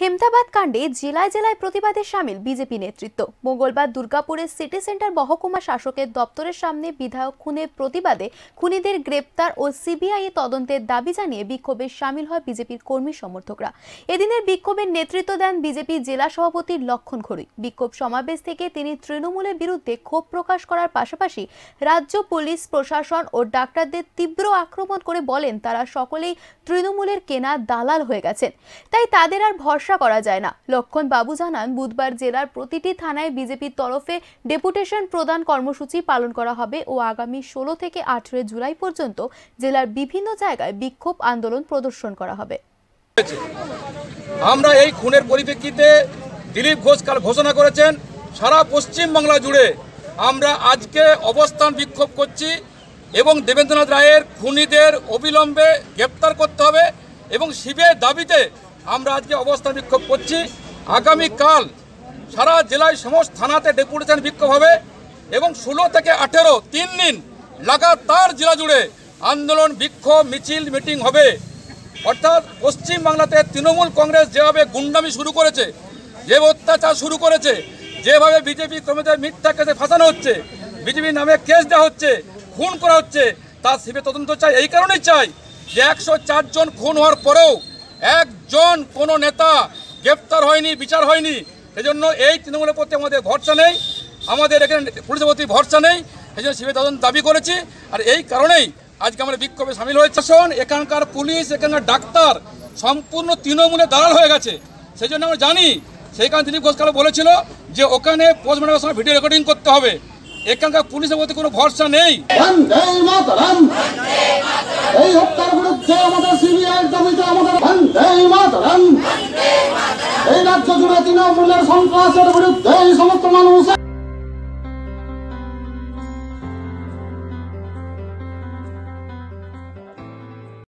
হেমতাবাদ কাণ্ডে জেলায় জেলায় প্রতিবাদে সামিল বিজেপি নেতৃত্ব। মঙ্গলবার দুর্গাপুরের সিটি সেন্টার মহকুমা শাসকের দপ্তরের সামনে বিধায়ক খুনের প্রতিবাদে খুনিদের গ্রেপ্তার ও সিবিআই তদন্তের দাবি জানিয়ে বিক্ষোভে সামিল হয় বিজেপির কর্মী সমর্থকরা। এদিনের বিক্ষোভের নেতৃত্ব দেন বিজেপি জেলা সভাপতি লক্ষণ ঘড়ুই বিক্ষোভ সমাবেশ থেকে তিনি তৃণমূলের বিরুদ্ধে ক্ষোভ প্রকাশ করার পাশাপাশি রাজ্য পুলিশ, প্রশাসন ও ডাক্তারদের তীব্র আক্রমণ করে বলেন, তারা সকলেই তৃণমূলের কেনা দালাল হয়ে গেছেন। তাই তাদের আর ভরসা করা যায় না। লক্ষণ বাবু জানান, বুধবার জেলার প্রতিটি থানায় বিজেপির তরফে ডেপুটেশন প্রদান কর্মসূচি পালন করা হবে ও আগামী ষোলো থেকে আঠেরো জুলাই পর্যন্ত জেলার বিভিন্ন জায়গায় বিক্ষোভ আন্দোলন প্রদর্শন করা হবে। আমরা এই খুনের পরিপ্রেক্ষিতে দিলীপ ঘোষ কাল ঘোষণা করেছেন, সারা পশ্চিম বাংলা জুড়ে আমরা আজকে অবস্থান বিক্ষোভ করছি এবং দেবেন্দ্রনাথ রায়ের খুনিদের অবিলম্বে গ্রেপ্তার করতে হবে এবং শিবের দাবিতে আমরা আজকে অবস্থান বিক্ষোভ করছি। আগামীকাল সারা জেলায় সমস্ত থানাতে ডেপুটেশন বিক্ষোভ হবে এবং ষোলো থেকে আঠেরো তিন দিন লাগাতার জেলা জুড়ে আন্দোলন, বিক্ষোভ, মিছিল, মিটিং হবে। অর্থাৎ পশ্চিম বাংলাতে তৃণমূল কংগ্রেস যেভাবে গুন্ডামি শুরু করেছে, যে অত্যাচার শুরু করেছে, যেভাবে বিজেপি কর্মীদের মিথ্যা কেসে ফাঁসানো হচ্ছে বিজেপির নামে কেস দেওয়া হচ্ছে, খুন করা হচ্ছে, তার সিবে তদন্ত চাই। এই কারণেই চাই যে একশো চারজন খুন হওয়ার পরেও একজন কোনো নেতা গ্রেপ্তার হয়নি, বিচার হয়নি, সেজন্য এই তৃণমূলের প্রতি আমাদের ভরসা নেই, আমাদের এখানে পুলিশের প্রতি ভরসা নেই সেই জন্য সিবিআই তদন্ত দাবি করেছি। আর এই কারণেই আজকে আমরা বিক্ষোভে সামিল হয়েছে। শোন এখানকার পুলিশ, এখানকার ডাক্তার সম্পূর্ণ তৃণমূলে দালাল হয়ে গেছে। সেই জন্য আমরা জানি সেই কারণে দিলীপ ঘোষকাল বলেছিল যে ওখানে পোস্টমর্টমের সময় ভিডিও রেকর্ডিং করতে হবে। এখানকার পুলিশের প্রতি কোনো ভরসা নেই। এই আমাদের সিবিআই দাবিতে আমাদের বন্দে মাতরম এই রাজ্য জুড়ে তৃণমূলের সন্ত্রাসের বিরুদ্ধে এই সমস্ত মানুষ